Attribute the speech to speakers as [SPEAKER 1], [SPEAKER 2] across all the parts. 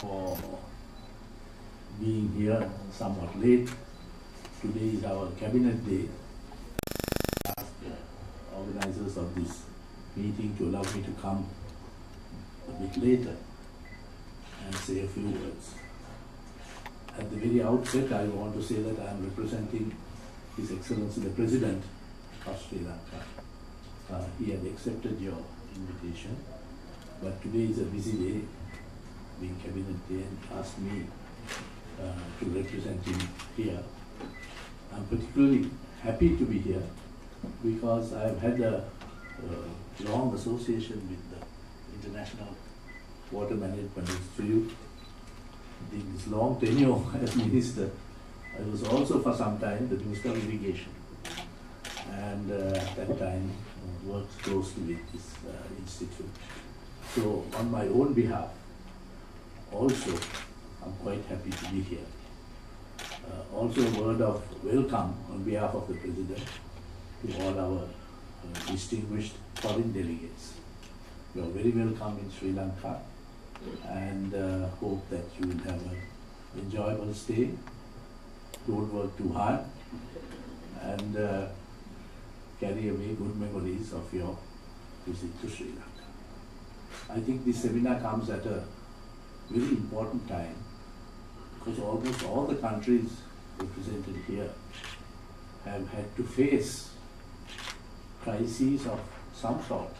[SPEAKER 1] for being here somewhat late. Today is our cabinet day. I asked the organizers of this meeting to allow me to come a bit later and say a few words. At the very outset, I want to say that I am representing His Excellency the President of Sri Lanka. Uh, he had accepted your invitation, but today is a busy day, being cabinet and asked me uh, to represent him here. I'm particularly happy to be here because I've had a uh, long association with the International Water Management Institute. In this long tenure as minister, I was also for some time the Minister of Irrigation. And uh, at that time uh, worked closely with this uh, institute. So on my own behalf, also I'm quite happy to be here. Uh, also a word of welcome on behalf of the President to all our uh, distinguished foreign delegates. You are very welcome in Sri Lanka and uh, hope that you will have an enjoyable stay. Don't work too hard and uh, carry away good memories of your visit to Sri Lanka. I think this seminar comes at a very important time because almost all the countries represented here have had to face crises of some sort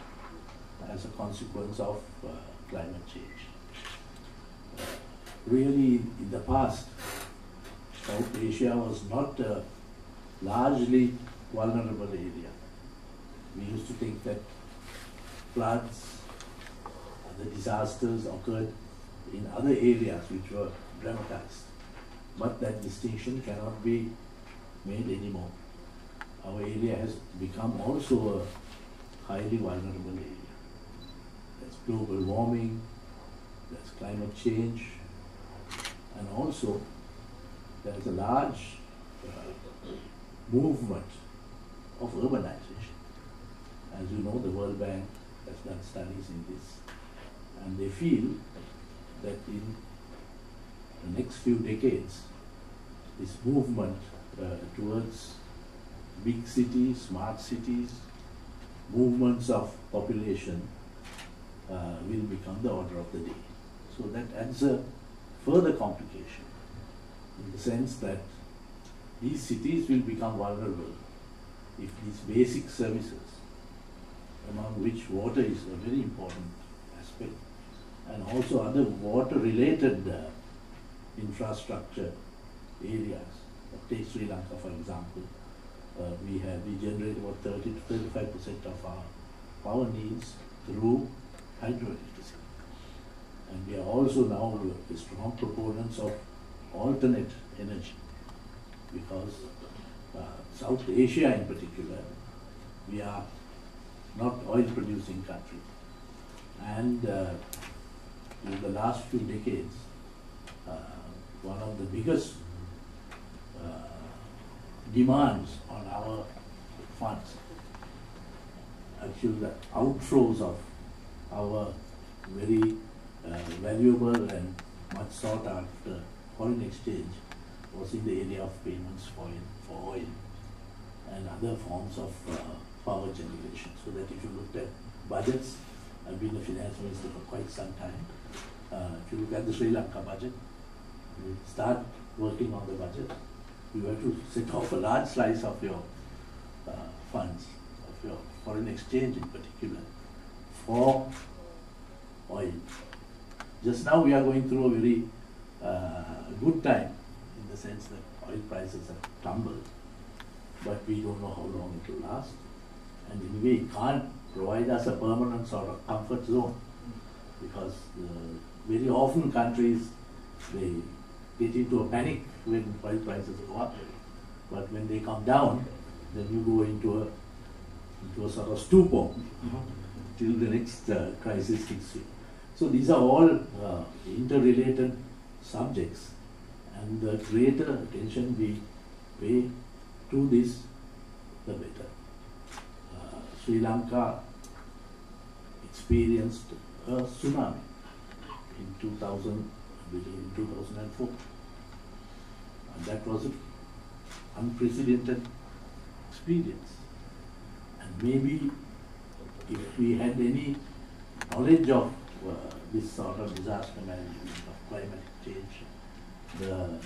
[SPEAKER 1] as a consequence of uh, climate change. Uh, really, in the past, South Asia was not a largely vulnerable area. We used to think that floods, and the disasters occurred in other areas which were dramatized. But that distinction cannot be made anymore. Our area has become also a highly vulnerable area. There's global warming, there's climate change, and also there's a large uh, movement of urbanization. As you know, the World Bank has done studies in this, and they feel that in the next few decades, this movement uh, towards big cities, smart cities, movements of population uh, will become the order of the day. So that adds a further complication in the sense that these cities will become vulnerable if these basic services, among which water is a very important aspect, and also other water-related uh, infrastructure areas. Take Sri Lanka, for example. Uh, we have we generate about 30 to 35 percent of our power needs through hydroelectricity, and we are also now strong proponents of alternate energy because uh, South Asia in particular, we are not oil producing country. And uh, in the last few decades, uh, one of the biggest uh, demands on our funds, actually the outflows of our very uh, valuable and much sought after foreign exchange was in the area of payments for, for oil and other forms of uh, power generation. So that if you looked at budgets, I've been a finance minister for quite some time. Uh, if you look at the Sri Lanka budget, you start working on the budget, you have to set off a large slice of your uh, funds, of your foreign exchange in particular, for oil. Just now we are going through a very uh, good time in the sense that oil prices have tumbled, but we don't know how long it will last. And anyway, it can't provide us a permanent sort of comfort zone because uh, very often countries they get into a panic when oil prices go up, but when they come down, then you go into a into a sort of stupor till the next uh, crisis hits you. So these are all uh, interrelated subjects, and the greater attention we pay to this, the better. Uh, Sri Lanka experienced a tsunami in 2009 between 2004. And that was an unprecedented experience. And maybe if we had any knowledge of uh, this sort of disaster management, of climatic change, the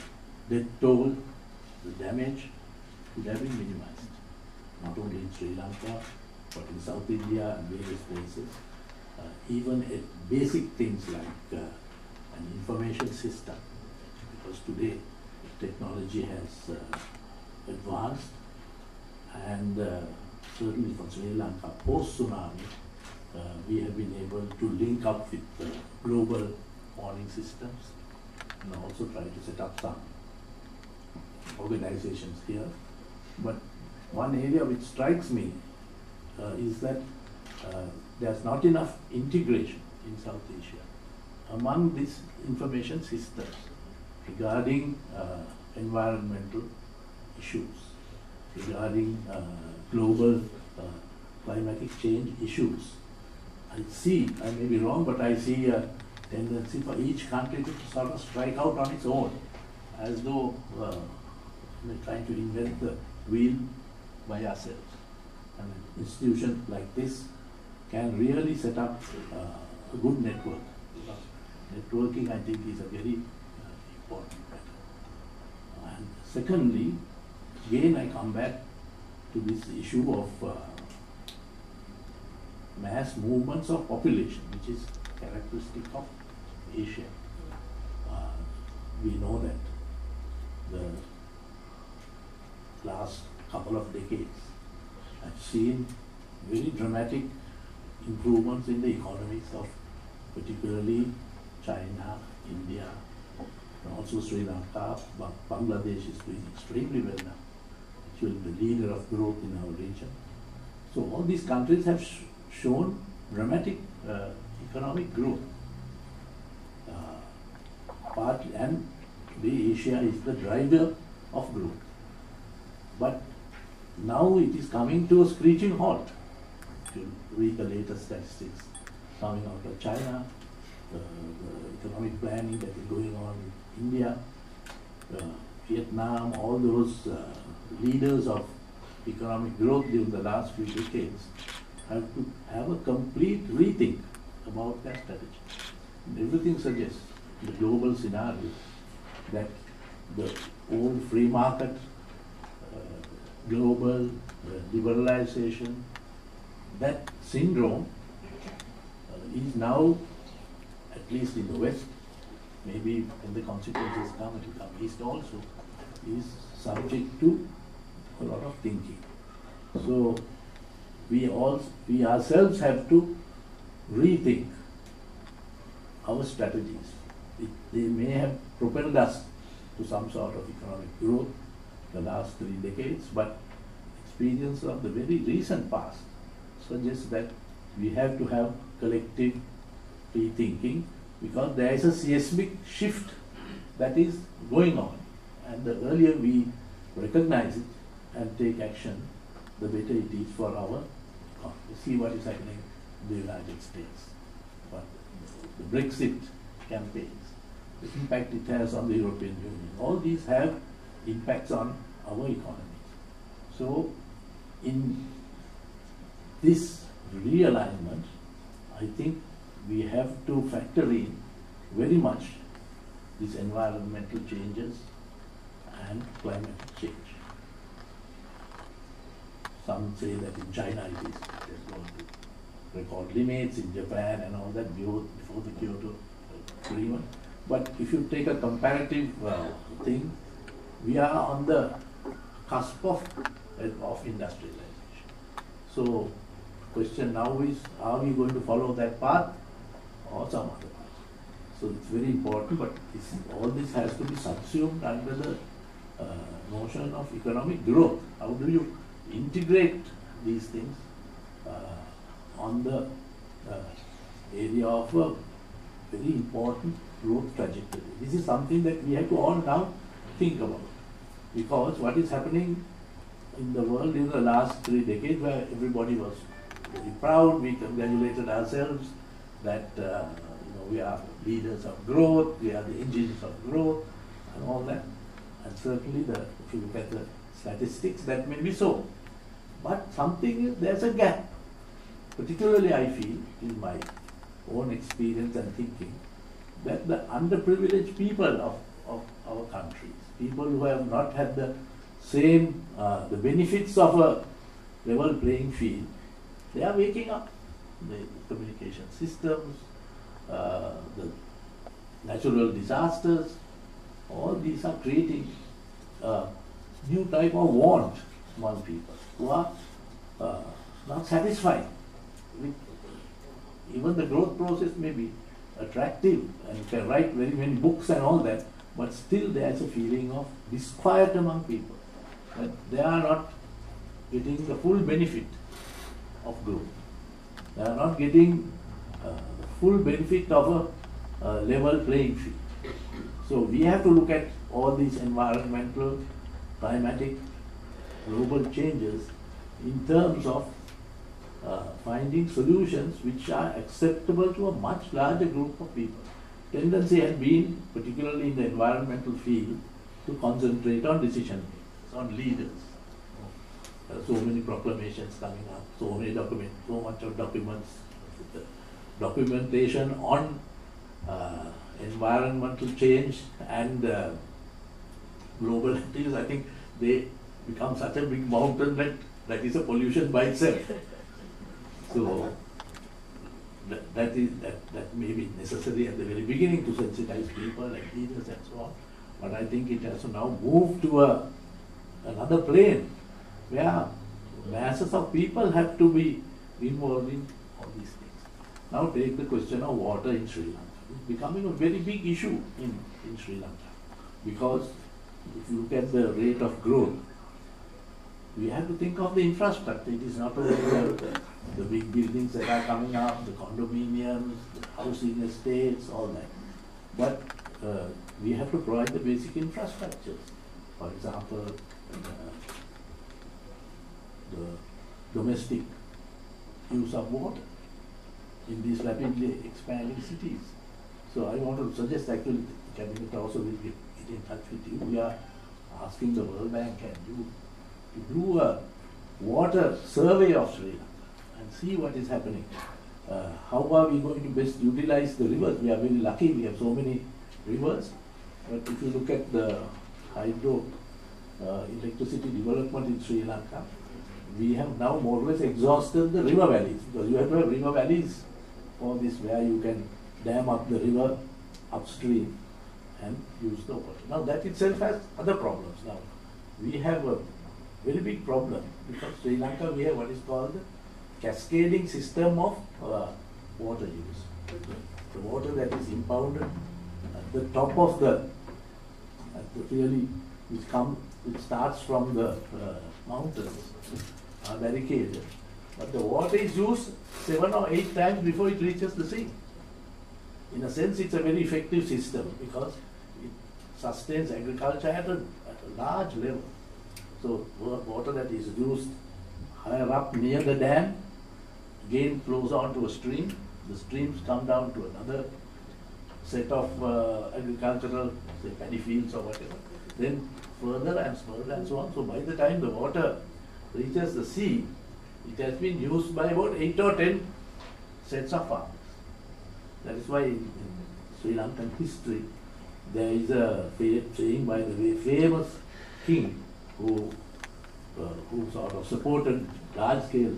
[SPEAKER 1] death toll, the damage could have been minimized, not only in Sri Lanka, but in South India and various places. Uh, even at basic things like uh, an information system, because today technology has uh, advanced and certainly for Sri Lanka post-tsunami, uh, we have been able to link up with uh, global warning systems and also try to set up some organizations here. But one area which strikes me uh, is that there's not enough integration in South Asia among these information systems regarding uh, environmental issues, regarding uh, global uh, climatic change issues. I see, I may be wrong, but I see a tendency for each country to sort of strike out on its own, as though uh, we're trying to invent the wheel by ourselves. And an institution like this can really set up uh, a good network. Networking, I think, is a very uh, important matter. And secondly, again, I come back to this issue of uh, mass movements of population, which is characteristic of Asia. Uh, we know that the last couple of decades have seen very dramatic improvements in the economies of particularly China, India, and also Sri Lanka. but Bangladesh is doing extremely well now, actually the leader of growth in our region. So all these countries have sh- shown dramatic uh, economic growth. Uh, part and the Asia is the driver of growth. But now it is coming to a screeching halt. You read the latest statistics coming out of China, the, the economic planning that is going on in India, uh, Vietnam, all those uh, leaders of economic growth during the last few decades have to have a complete rethink about their strategy. And everything suggests the global scenario that the old free market, uh, global uh, liberalization, that syndrome uh, is now, at least in the West, maybe when the consequences come, it will come East also, is subject to a lot of thinking. So we all, we ourselves have to rethink our strategies. It, they may have propelled us to some sort of economic growth the last three decades, but experience of the very recent past suggests that we have to have collective rethinking because there is a seismic shift that is going on. And the earlier we recognize it and take action, the better it is for our economy. See what is happening in the United States. What the Brexit campaigns, the impact it has on the European Union. All these have impacts on our economies. So, in this realignment, I think we have to factor in very much these environmental changes and climate change. Some say that in China it is is going to record limits, in Japan and all that before, before the Kyoto Agreement. But if you take a comparative uh, thing, we are on the cusp of, of industrialization. So, question now is, are we going to follow that path or some other path? So it's very important, but this, all this has to be subsumed under the uh, notion of economic growth. How do you integrate these things uh, on the uh, area of a very important growth trajectory? This is something that we have to all now think about because what is happening in the world in the last three decades where everybody was very proud, we congratulated ourselves that uh, you know we are leaders of growth, we are the engines of growth, and all that. And certainly, the, if you look at the statistics, that may be so. But something is, there's a gap. Particularly, I feel, in my own experience and thinking, that the underprivileged people of, of our countries, people who have not had the same, uh, the benefits of a level playing field, they are waking up. The communication systems, uh, the natural disasters, all these are creating a new type of want among people who are uh, not satisfied with even the growth process may be attractive and you can write very many books and all that, but still there is a feeling of disquiet among people. That they are not getting the full benefit of growth. They are not getting uh, full benefit of a, a level playing field. So we have to look at all these environmental, climatic, global changes in terms of uh, finding solutions which are acceptable to a much larger group of people. Tendency has been, particularly in the environmental field, to concentrate on decision makers, on leaders. Are so many proclamations coming up, so many documents, so much of documents, documentation on uh, environmental change and uh, global activities. I think they become such a big mountain that that is a pollution by itself. So that, that is that, that may be necessary at the very beginning to sensitize people like leaders and so on. But I think it has to now move to a another plane where masses of people have to be involved in all these things. Now take the question of water in Sri Lanka. It's becoming a very big issue in, in Sri Lanka because if you look at the rate of growth, we have to think of the infrastructure. It is not only the, the big buildings that are coming up, the condominiums, the housing estates, all that. But uh, we have to provide the basic infrastructures. For example, uh, the domestic use of water in these rapidly expanding cities. So I want to suggest actually the cabinet also will get, in touch with you. We are asking the World Bank and you to do a water survey of Sri Lanka and see what is happening. Uh, how are we going to best utilize the rivers? We are very lucky, we have so many rivers. But if you look at the hydro uh, electricity development in Sri Lanka, we have now more or less exhausted the river valleys because you have to have river valleys for this where you can dam up the river upstream and use the water. Now that itself has other problems. Now we have a very big problem because Sri Lanka we have what is called cascading system of uh, water use. The water that is impounded at the top of the, at the really, which come, which starts from the uh, mountains, are barricaded. But the water is used seven or eight times before it reaches the sea. In a sense, it's a very effective system because it sustains agriculture at a, at a large level. So water that is used higher up near the dam again flows on to a stream. The streams come down to another set of uh, agricultural, say paddy fields or whatever. Then further and further and so on. So by the time the water reaches the sea, it has been used by about eight or ten sets of farmers. That is why in, in Sri Lankan history there is a saying by the way famous king who, uh, who sort of supported large-scale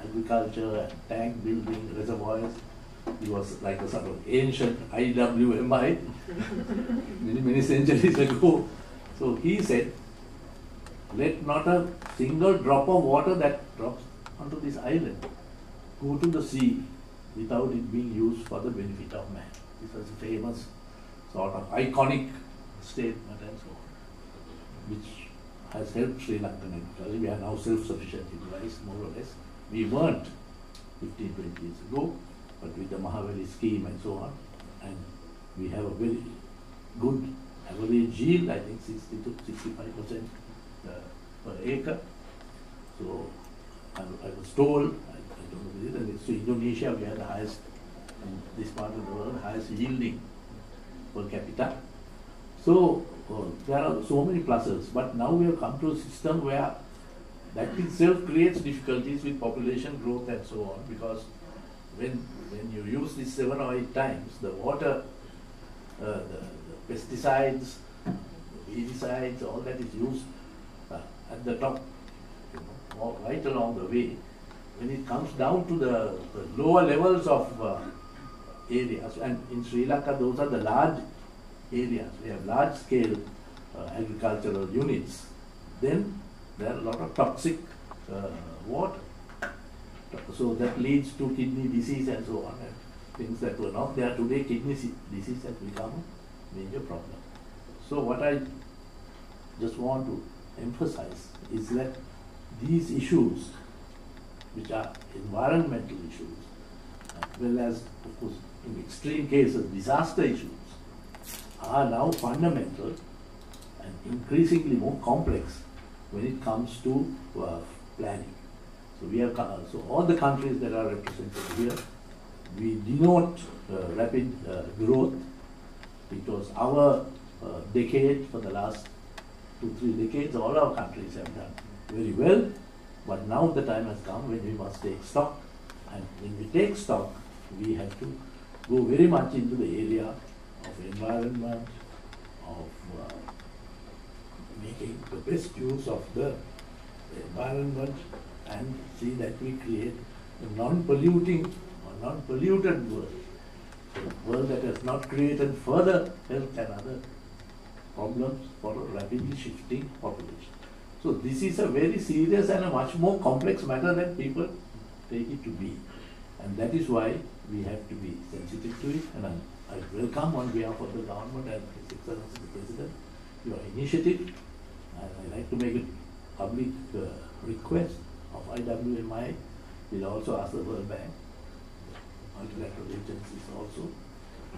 [SPEAKER 1] agriculture and tank building, reservoirs. He was like a sort of ancient IWMI many, many centuries ago. So he said, let not a single drop of water that drops onto this island go to the sea without it being used for the benefit of man. This was a famous sort of iconic statement and so on, which has helped Sri Lankan agriculture. We are now self-sufficient in rice, more or less. We weren't 15, 20 years ago, but with the Mahaweli scheme and so on, and we have a very good average yield, I think 60 to 65 percent per acre. So I, I was told, I, I don't know whether it's to Indonesia, we have the highest in this part of the world, highest yielding per capita. So uh, there are so many pluses, but now we have come to a system where that itself creates difficulties with population growth and so on because when when you use this seven or eight times, the water, uh, the, the pesticides, weedicides, all that is used uh, at the top, you know, right along the way. When it comes down to the, the lower levels of uh, areas, and in Sri Lanka, those are the large areas. We have large scale uh, agricultural units. Then there are a lot of toxic uh, water. So that leads to kidney disease and so on. And things that were not there today, kidney disease has become a major problem. So what I just want to emphasize is that these issues, which are environmental issues, as well as, of course, in extreme cases, disaster issues, are now fundamental and increasingly more complex when it comes to uh, planning. So we have, co- so all the countries that are represented here, we denote uh, rapid uh, growth. It was our uh, decade for the last two, three decades, all our countries have done very well. But now the time has come when we must take stock. And when we take stock, we have to go very much into the area of environment, of uh, making the best use of the environment and see that we create a non-polluting or non-polluted world. A world that has not created further health and other problems for a rapidly shifting population. So this is a very serious and a much more complex matter than people take it to be. And that is why we have to be sensitive to it. And I, I welcome on behalf of the government and His Excellency the President your initiative. And I like to make a public uh, request of IWMI. We'll also ask the World Bank, multilateral agencies also,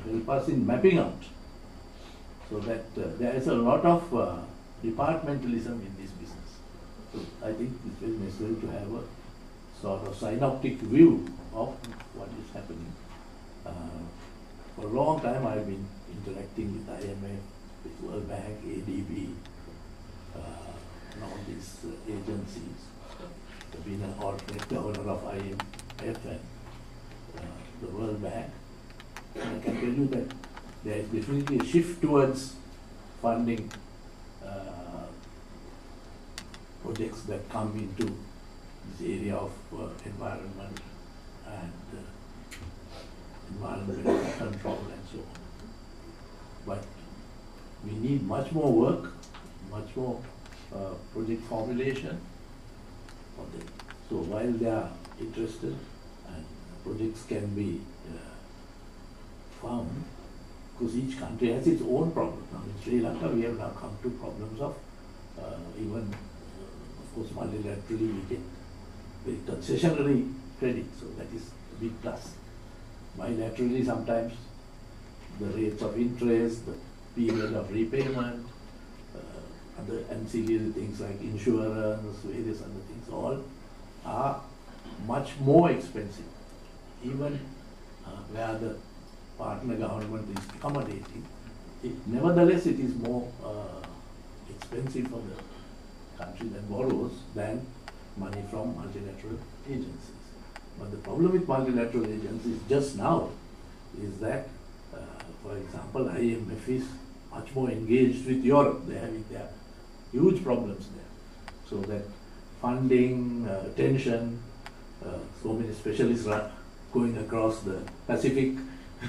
[SPEAKER 1] to help us in mapping out so that uh, there is a lot of uh, departmentalism in this business. So I think it's very necessary to have a sort of synoptic view of what is happening. Uh, for a long time I've been interacting with IMF, with World Bank, ADB, uh, and all these uh, agencies. I've been an alternate governor of IMF and uh, the World Bank. And I can tell you that there is definitely a shift towards funding uh, projects that come into this area of uh, environment and uh, environmental control and so on. But we need much more work, much more uh, project formulation for them. So while they are interested and projects can be uh, found, because each country has its own problem. Now in Sri Lanka, we have now come to problems of uh, even, uh, of course, multilaterally we get very concessionary credit, so that is a big plus. Bilaterally, sometimes the rates of interest, the period of repayment, uh, other ancillary things like insurance, various other things, all are much more expensive. Even uh, where the partner government is accommodating, it, nevertheless it is more uh, expensive for the country that borrows than money from multilateral agencies. But the problem with multilateral agencies just now is that, uh, for example, IMF is much more engaged with Europe. They having their huge problems there. So that funding, uh, attention, uh, so many specialists are going across the Pacific,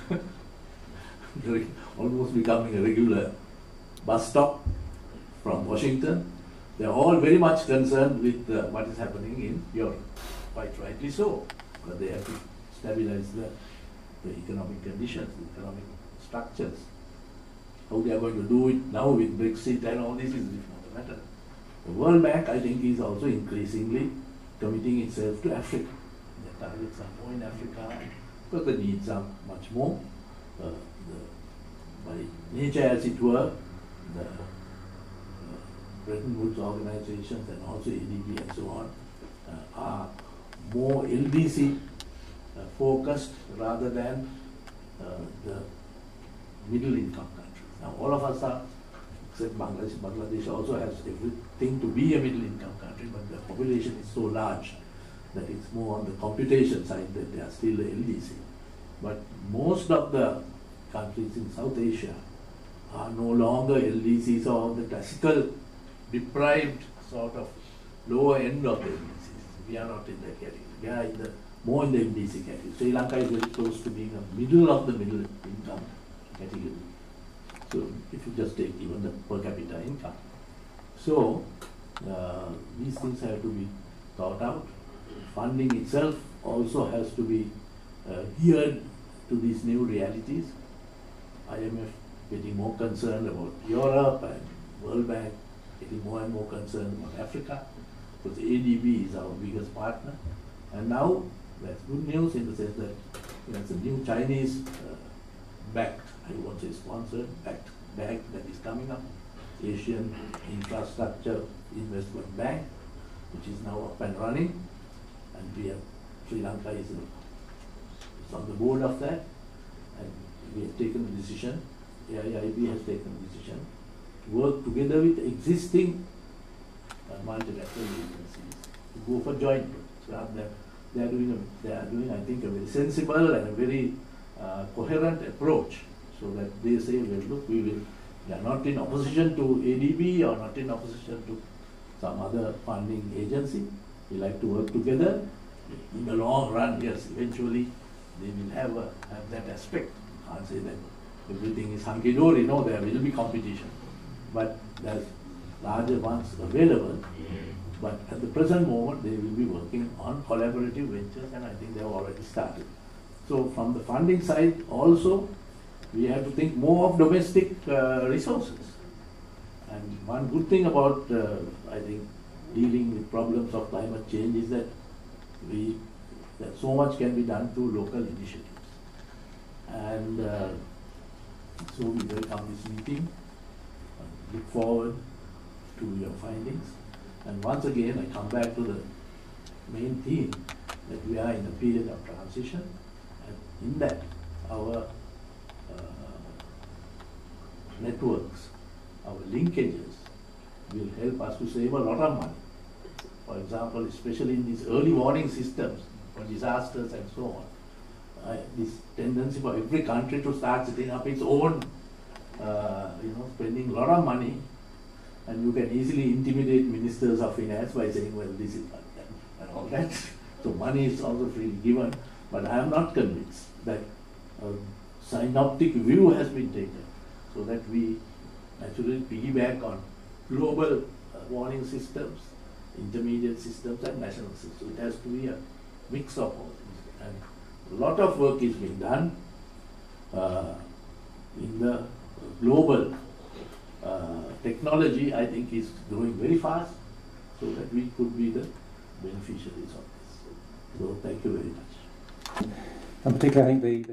[SPEAKER 1] almost becoming a regular bus stop from Washington. They're all very much concerned with uh, what is happening in Europe, quite rightly so, because they have to stabilize the, the economic conditions, the economic structures. How they are going to do it now with Brexit and all this is different matter. The World Bank, I think, is also increasingly committing itself to Africa. The targets are more in Africa because the needs are much more. Uh, the, by nature, as it were, the uh, Bretton Woods organizations and also ADB and so on uh, are more LDC uh, focused rather than uh, the middle income countries. Now, all of us are, except Bangladesh, Bangladesh also has everything to be a middle income country, but the population is so large that it's more on the computation side that they are still LDC. But most of the countries in South Asia are no longer LDCs or the classical deprived sort of lower end of the LDCs. We are not in that category. We are in the more in the MDC category. Sri Lanka is very close to being a middle of the middle income category. So if you just take even the per capita income. So uh, these things have to be thought out. Funding itself also has to be uh, geared to these new realities. IMF getting more concerned about Europe and World Bank getting more and more concerned about Africa because ADB is our biggest partner. And now that's good news in the sense that you know, it's a new Chinese uh, backed, I won't say sponsored, backed bank that is coming up, Asian Infrastructure Investment Bank, which is now up and running. And we have Sri Lanka is, on the board of that. And we have taken the decision, AIIB has taken the decision to work together with existing uh, multilateral agencies to go for joint than they are doing a, they are doing I think a very sensible and a very uh, coherent approach so that they say well look we will we are not in opposition to ADB or not in opposition to some other funding agency. We like to work together. In the long run, yes, eventually they will have a, have that aspect. I Can't say that everything is hunky dory. No, there will be competition, but there's larger ones available. But at the present moment, they will be working on collaborative ventures, and I think they have already started. So from the funding side, also, we have to think more of domestic uh, resources. And one good thing about, uh, I think, dealing with problems of climate change is that we that so much can be done through local initiatives. And uh, so we welcome this meeting. Look forward to your findings. And once again, I come back to the main theme that we are in a period of transition, and in that, our uh, networks, our linkages will help us to save a lot of money. For example, especially in these early warning systems for disasters and so on, uh, this tendency for every country to start setting up its own, uh, you know, spending a lot of money, and you can easily intimidate ministers of finance by saying, well, this is not that, and all that. So money is also freely given, but I am not convinced that a synoptic view has been taken so that we naturally piggyback on global uh, warning systems, intermediate systems, and national systems. It has to be a mix of all these. And a lot of work is being done uh, in the global uh, technology, I think, is growing very fast so that we could be the beneficiaries of this. So, thank you very much.
[SPEAKER 2] And particularly, I think the,